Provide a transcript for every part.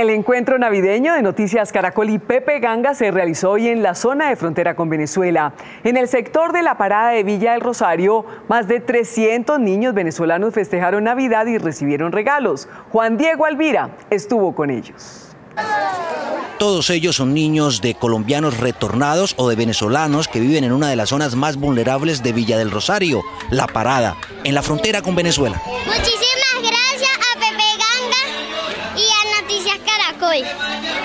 El encuentro navideño de Noticias Caracol y Pepe Ganga se realizó hoy en la zona de frontera con Venezuela. En el sector de la parada de Villa del Rosario, más de 300 niños venezolanos festejaron Navidad y recibieron regalos. Juan Diego Alvira estuvo con ellos. Todos ellos son niños de colombianos retornados o de venezolanos que viven en una de las zonas más vulnerables de Villa del Rosario, La Parada, en la frontera con Venezuela.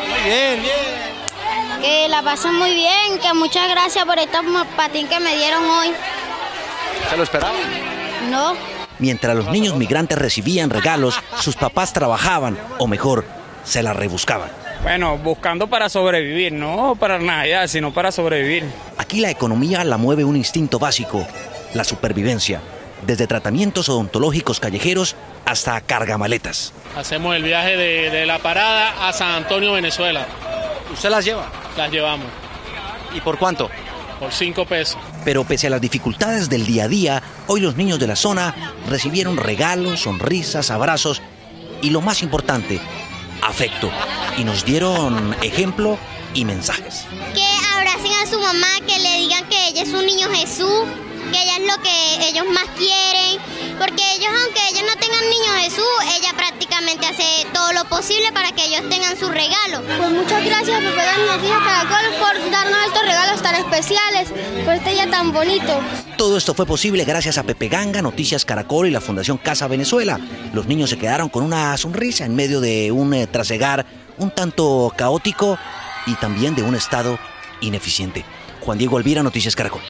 Muy bien, bien. Que la pasó muy bien, que muchas gracias por estos patín que me dieron hoy. ¿Se lo esperaban? No. Mientras los niños migrantes recibían regalos, sus papás trabajaban, o mejor, se la rebuscaban. Bueno, buscando para sobrevivir, no para Navidad, sino para sobrevivir. Aquí la economía la mueve un instinto básico, la supervivencia desde tratamientos odontológicos callejeros hasta cargamaletas. Hacemos el viaje de, la parada a San Antonio, Venezuela. ¿Usted las lleva? Las llevamos. ¿Y por cuánto? Por cinco pesos. Pero pese a las dificultades del día a día, hoy los niños de la zona recibieron regalos, sonrisas, abrazos y lo más importante, afecto. Y nos dieron ejemplo y mensajes. Que abracen a su mamá, que le digan que ella es un niño Jesús que ella es lo que ellos más quieren, porque ellos, aunque ellos no tengan niño Jesús, ella prácticamente hace todo lo posible para que ellos tengan su regalo. Pues muchas gracias, Pepe Noticias Caracol, por darnos estos regalos tan especiales, por este día tan bonito. Todo esto fue posible gracias a Pepe Ganga, Noticias Caracol y la Fundación Casa Venezuela. Los niños se quedaron con una sonrisa en medio de un eh, trasegar un tanto caótico y también de un estado ineficiente. Juan Diego Alvira, Noticias Caracol.